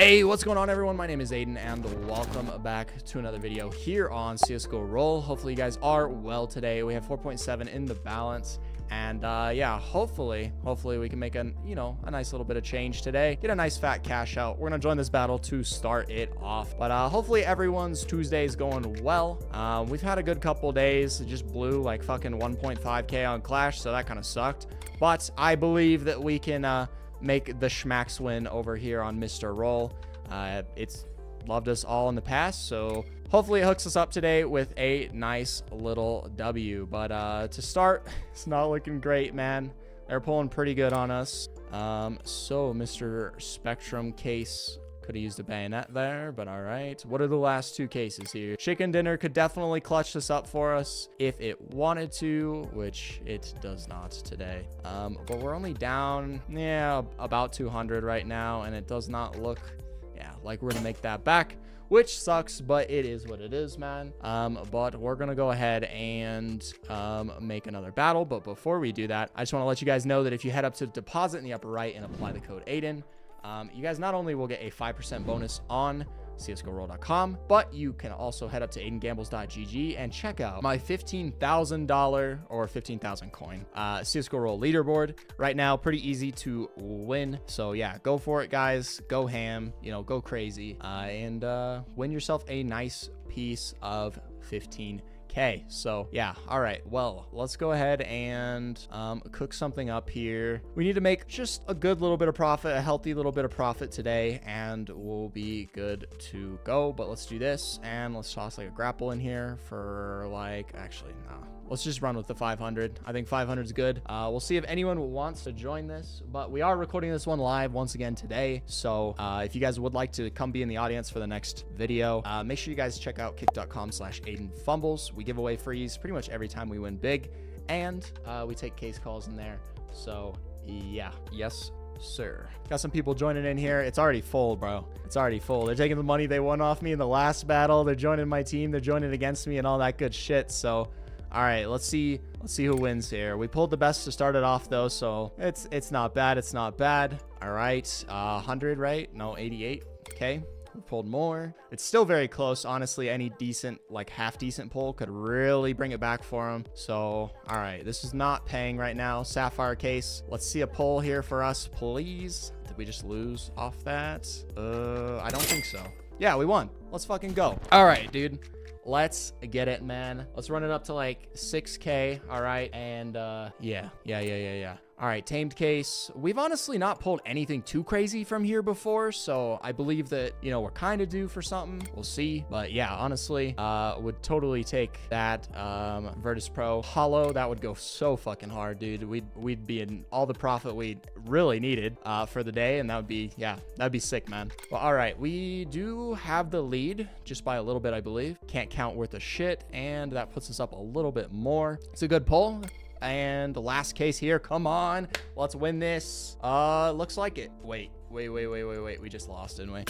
Hey, what's going on everyone? My name is Aiden and welcome back to another video here on CSGO Roll. Hopefully you guys are well today. We have 4.7 in the balance and uh, yeah, hopefully, hopefully we can make a, you know, a nice little bit of change today. Get a nice fat cash out. We're to join this battle to start it off. But uh, hopefully everyone's Tuesday is going well. Uh, we've had a good couple days. It just blew like fucking 1.5k on Clash, so that kind of sucked. But I believe that we can uh, make the schmacks win over here on Mr. Roll. Uh, it's loved us all in the past, so hopefully it hooks us up today with a nice little W. But uh, to start, it's not looking great, man. They're pulling pretty good on us. Um, so Mr. Spectrum case could have used a bayonet there, but all right. What are the last two cases here? Chicken dinner could definitely clutch this up for us if it wanted to, which it does not today. Um, but we're only down, yeah, about 200 right now, and it does not look, yeah, like we're gonna make that back which sucks, but it is what it is, man. Um, but we're gonna go ahead and um, make another battle. But before we do that, I just want to let you guys know that if you head up to deposit in the upper right and apply the code Aiden, um, you guys not only will get a 5% bonus on csgoroll.com, but you can also head up to aidengambles.gg and check out my $15,000 or 15,000 coin uh, CSGO Roll leaderboard. Right now, pretty easy to win. So yeah, go for it, guys. Go ham, you know, go crazy uh, and uh, win yourself a nice piece of 15 Okay, so yeah, all right. Well, let's go ahead and um, cook something up here. We need to make just a good little bit of profit, a healthy little bit of profit today, and we'll be good to go. But let's do this, and let's toss like a grapple in here for like, actually, no. Let's just run with the 500. I think 500 is good. Uh, we'll see if anyone wants to join this, but we are recording this one live once again today. So uh, if you guys would like to come be in the audience for the next video, uh, make sure you guys check out kick.com slash Aiden Fumbles. We give away frees pretty much every time we win big, and uh, we take case calls in there. So yeah, yes, sir. Got some people joining in here. It's already full, bro. It's already full. They're taking the money they won off me in the last battle. They're joining my team. They're joining against me and all that good shit. So all right, let's see. Let's see who wins here. We pulled the best to start it off though, so it's it's not bad. It's not bad. All right, uh, 100, right? No, 88. Okay, pulled more. It's still very close. Honestly, any decent, like half decent pull could really bring it back for him. So, all right, this is not paying right now. Sapphire case. Let's see a pull here for us, please. Did we just lose off that? Uh, I don't think so. Yeah, we won. Let's fucking go. All right, dude. Let's get it, man. Let's run it up to like 6K. All right. And uh, yeah, yeah, yeah, yeah, yeah. All right, tamed case. We've honestly not pulled anything too crazy from here before, so I believe that, you know, we're kind of due for something. We'll see. But yeah, honestly, uh, would totally take that um, Virtus Pro Holo. That would go so fucking hard, dude. We'd, we'd be in all the profit we really needed uh, for the day, and that would be, yeah, that'd be sick, man. Well, all right, we do have the lead just by a little bit, I believe. Can't count worth a shit, and that puts us up a little bit more. It's a good pull. And the last case here. Come on. Let's win this. Uh, looks like it. Wait, wait, wait, wait, wait, wait. We just lost, didn't we?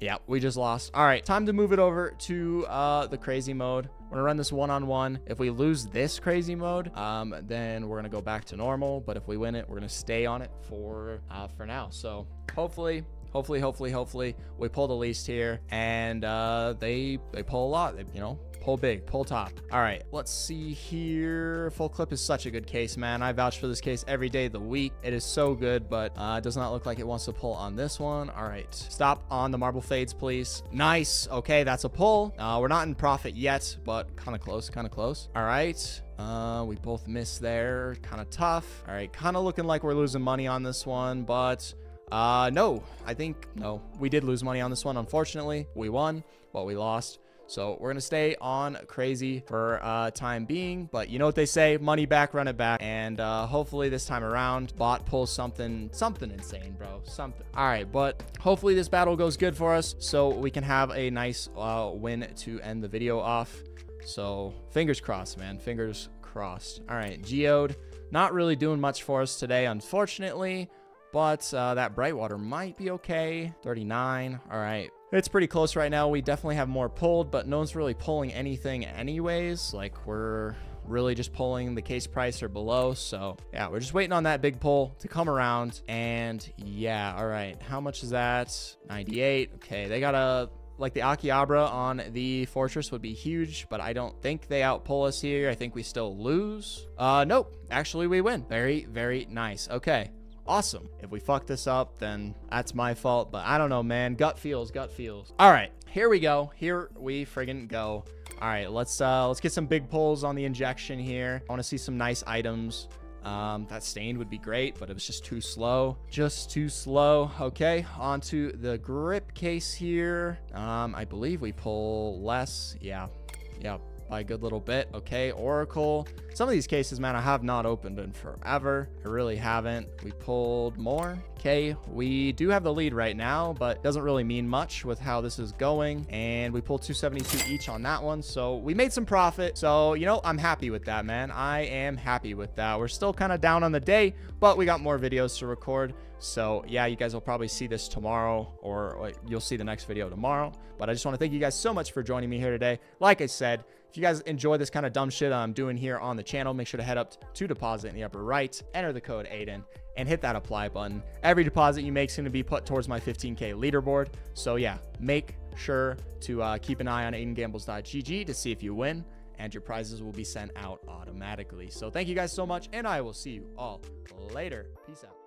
Yeah, we just lost. All right, time to move it over to uh, the crazy mode. We're gonna run this one-on-one. -on -one. If we lose this crazy mode, um, then we're gonna go back to normal. But if we win it, we're gonna stay on it for uh, for now. So hopefully hopefully hopefully hopefully we pull the least here and uh they they pull a lot they, you know Pull big, pull top. All right, let's see here. Full clip is such a good case, man. I vouch for this case every day of the week. It is so good, but uh, it does not look like it wants to pull on this one. All right, stop on the marble fades, please. Nice. Okay, that's a pull. Uh, we're not in profit yet, but kind of close, kind of close. All right. Uh, we both missed there. Kind of tough. All right, kind of looking like we're losing money on this one, but uh, no, I think, no, we did lose money on this one. Unfortunately, we won, but we lost. So we're going to stay on crazy for uh, time being. But you know what they say, money back, run it back. And uh, hopefully this time around, bot pulls something, something insane, bro. Something. All right, but hopefully this battle goes good for us so we can have a nice uh, win to end the video off. So fingers crossed, man. Fingers crossed. All right, Geode. Not really doing much for us today, unfortunately. But uh, that Brightwater might be okay. 39. All right. It's pretty close right now. We definitely have more pulled, but no one's really pulling anything anyways. Like, we're really just pulling the case price or below. So yeah, we're just waiting on that big pull to come around. And yeah, all right. How much is that? 98. Okay, they got a like the Akihabara on the Fortress would be huge, but I don't think they outpull us here. I think we still lose. Uh, nope. Actually, we win. Very, very nice. Okay. Awesome. If we fuck this up, then that's my fault. But I don't know, man. Gut feels, gut feels. All right, here we go. Here we friggin' go. All right, let's uh, let's get some big pulls on the injection here. I want to see some nice items. Um, that stained would be great, but it was just too slow. Just too slow. Okay, onto the grip case here. Um, I believe we pull less. Yeah, yeah, by a good little bit. Okay, Oracle. Some of these cases, man, I have not opened in forever. I really haven't. We pulled more. Okay, we do have the lead right now, but doesn't really mean much with how this is going. And we pulled 272 each on that one. So we made some profit. So, you know, I'm happy with that, man. I am happy with that. We're still kind of down on the day, but we got more videos to record. So yeah, you guys will probably see this tomorrow or you'll see the next video tomorrow. But I just want to thank you guys so much for joining me here today. Like I said, if you guys enjoy this kind of dumb shit I'm doing here on the channel, make sure to head up to deposit in the upper right, enter the code Aiden, and hit that apply button. Every deposit you make is going to be put towards my 15K leaderboard. So yeah, make sure to uh, keep an eye on aidengambles.gg to see if you win and your prizes will be sent out automatically. So thank you guys so much and I will see you all later. Peace out.